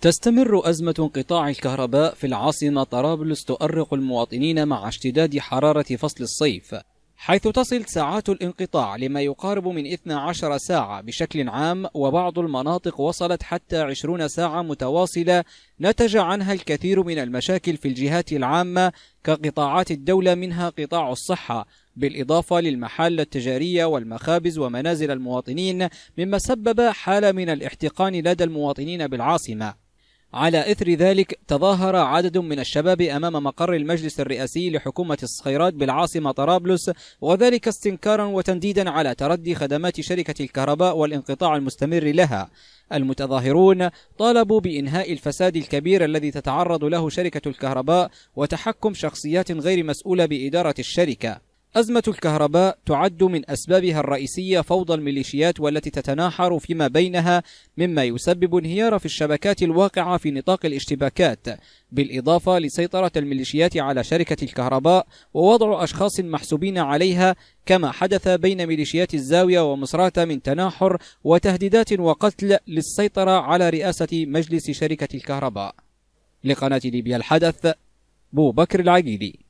تستمر أزمة انقطاع الكهرباء في العاصمة طرابلس تؤرق المواطنين مع اشتداد حرارة فصل الصيف حيث تصل ساعات الانقطاع لما يقارب من 12 ساعة بشكل عام وبعض المناطق وصلت حتى 20 ساعة متواصلة نتج عنها الكثير من المشاكل في الجهات العامة كقطاعات الدولة منها قطاع الصحة بالإضافة للمحال التجارية والمخابز ومنازل المواطنين مما سبب حالة من الاحتقان لدى المواطنين بالعاصمة. على إثر ذلك تظاهر عدد من الشباب أمام مقر المجلس الرئاسي لحكومة الصخيرات بالعاصمة طرابلس وذلك استنكارا وتنديدا على تردي خدمات شركة الكهرباء والانقطاع المستمر لها. المتظاهرون طالبوا بإنهاء الفساد الكبير الذي تتعرض له شركة الكهرباء وتحكم شخصيات غير مسؤولة بإدارة الشركة. أزمة الكهرباء تعد من أسبابها الرئيسية فوضى الميليشيات والتي تتناحر فيما بينها مما يسبب انهيار في الشبكات الواقعة في نطاق الاشتباكات بالإضافة لسيطرة الميليشيات على شركة الكهرباء ووضع أشخاص محسوبين عليها كما حدث بين ميليشيات الزاوية ومصراتة من تناحر وتهديدات وقتل للسيطرة على رئاسة مجلس شركة الكهرباء. لقناة ليبيا الحدث بو بكر العقيدي.